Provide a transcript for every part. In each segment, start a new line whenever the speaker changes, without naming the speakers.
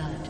Blood.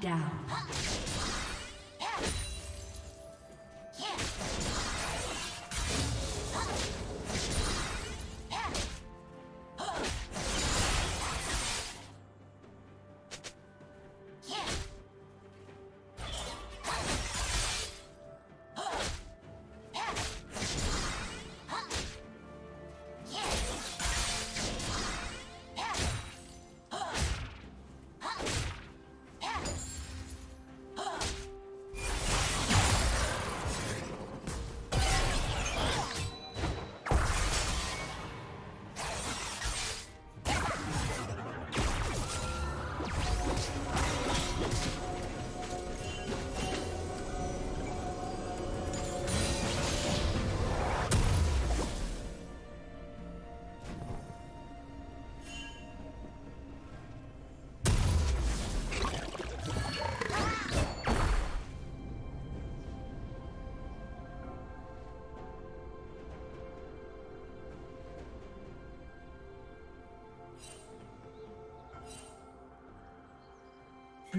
Down.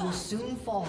Will soon fall.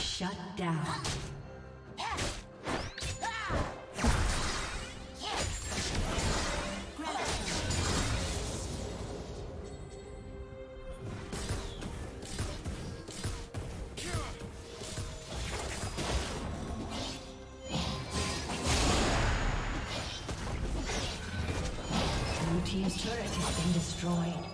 Shut down. Has been destroyed.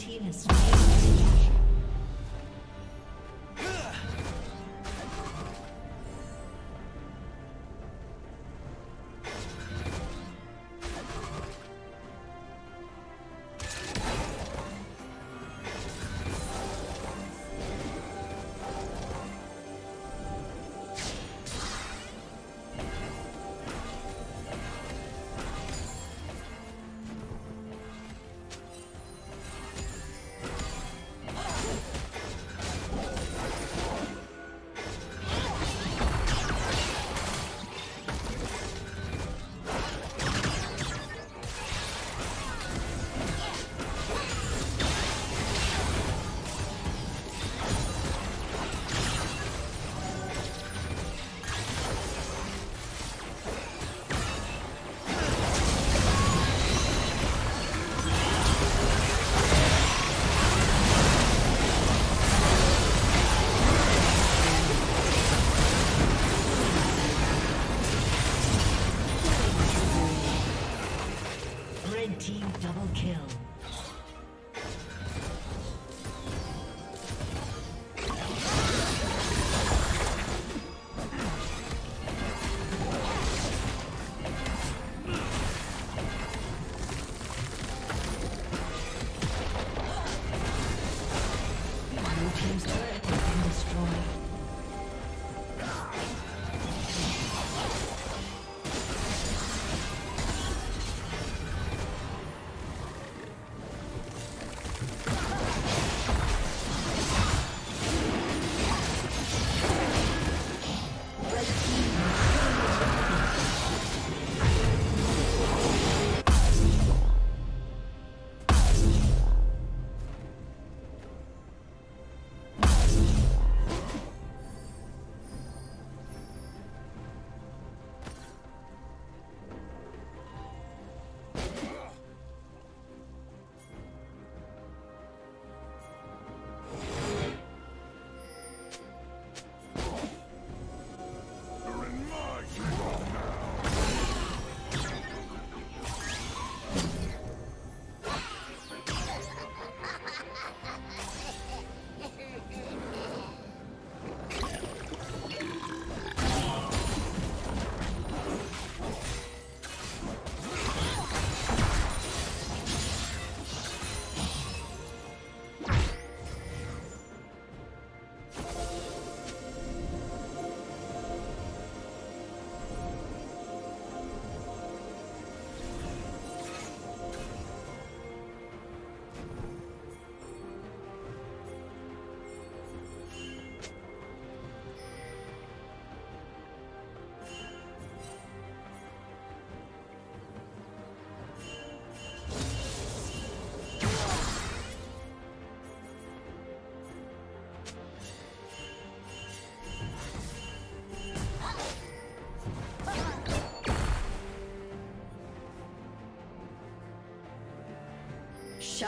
Team has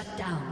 Shut down.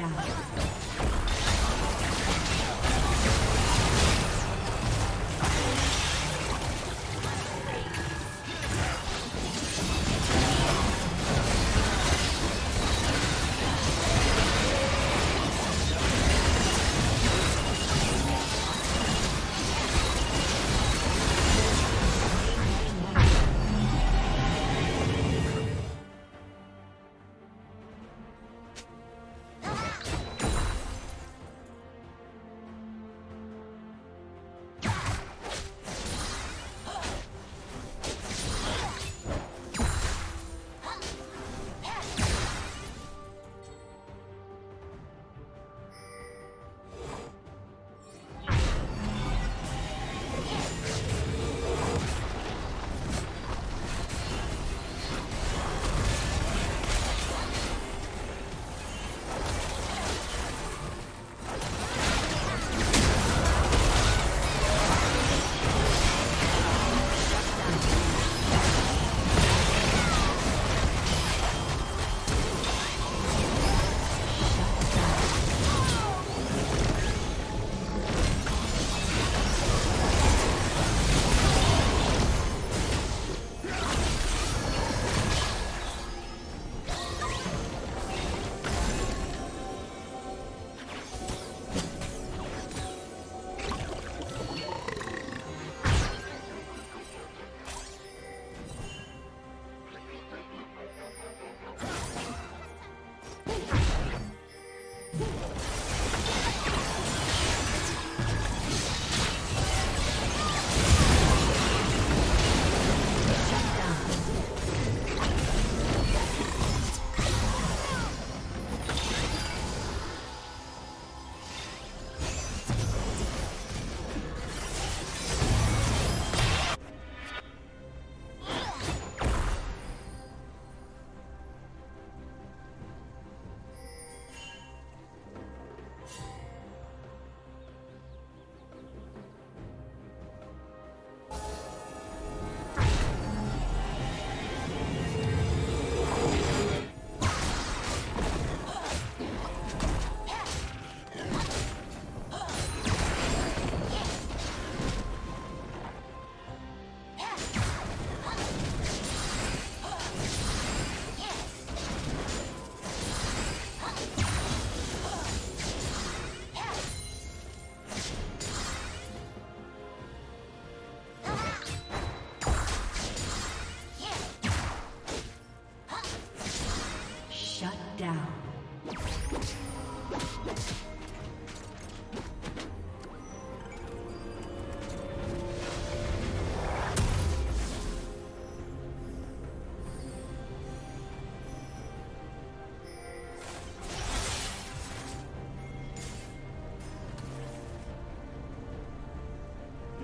Down.